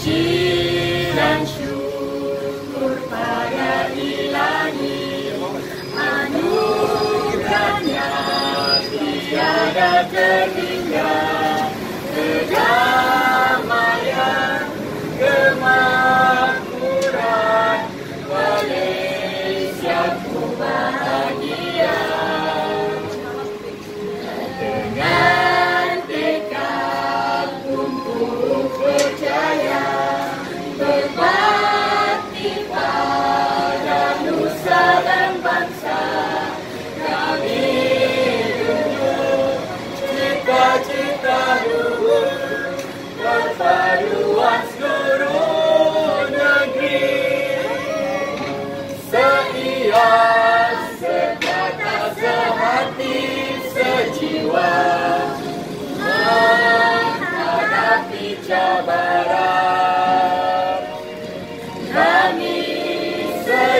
Jesus.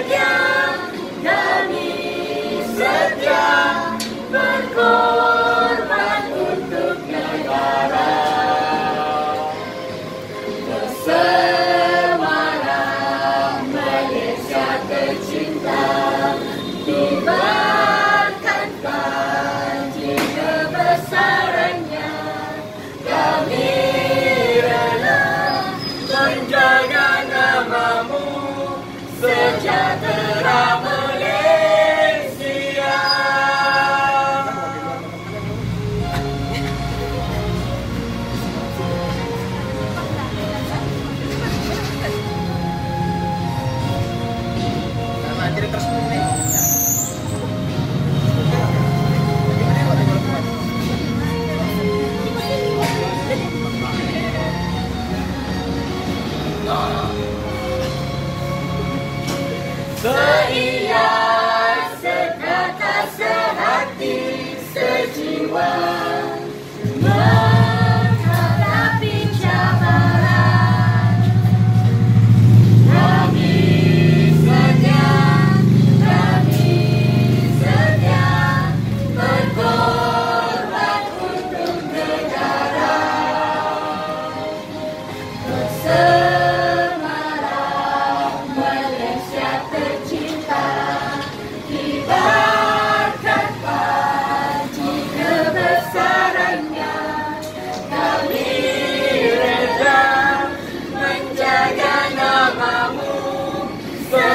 Yeah. Direktur semua nih. Seia